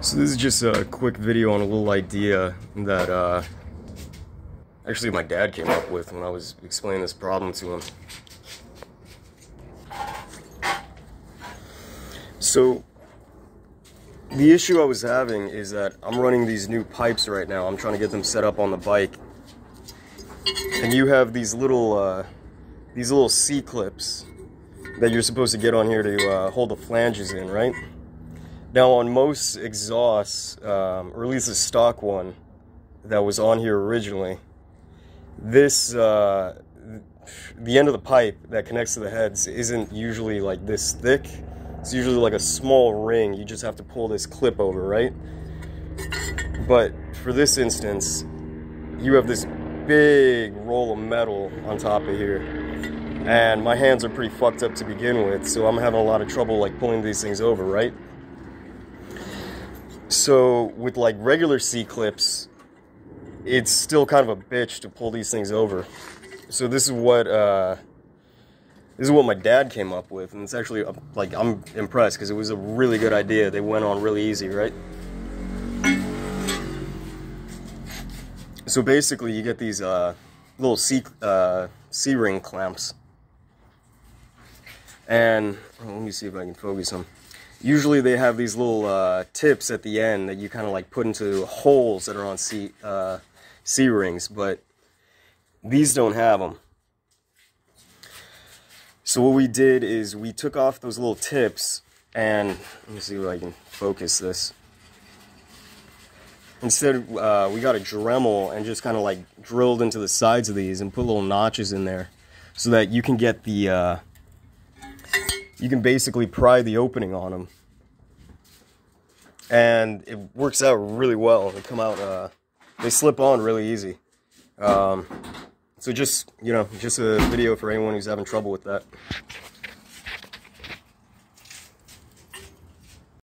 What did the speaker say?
So this is just a quick video on a little idea that uh, actually my dad came up with when I was explaining this problem to him. So the issue I was having is that I'm running these new pipes right now. I'm trying to get them set up on the bike. And you have these little uh, these little C-clips that you're supposed to get on here to uh, hold the flanges in, right? Now on most exhausts, um, or at least the stock one that was on here originally, this, uh, the end of the pipe that connects to the heads isn't usually like this thick. It's usually like a small ring. You just have to pull this clip over, right? But for this instance, you have this big roll of metal on top of here. And my hands are pretty fucked up to begin with, so I'm having a lot of trouble like pulling these things over, right? So with like regular C-clips, it's still kind of a bitch to pull these things over. So this is what uh, this is what my dad came up with, and it's actually uh, like I'm impressed because it was a really good idea. They went on really easy, right? So basically, you get these uh, little C uh, C ring clamps, and oh, let me see if I can focus them usually they have these little uh, tips at the end that you kind of like put into holes that are on C, uh, C rings, but these don't have them. So what we did is we took off those little tips and let me see if I can focus this. Instead, uh, we got a Dremel and just kind of like drilled into the sides of these and put little notches in there so that you can get the uh, you can basically pry the opening on them. And it works out really well. They come out, uh, they slip on really easy. Um, so just, you know, just a video for anyone who's having trouble with that.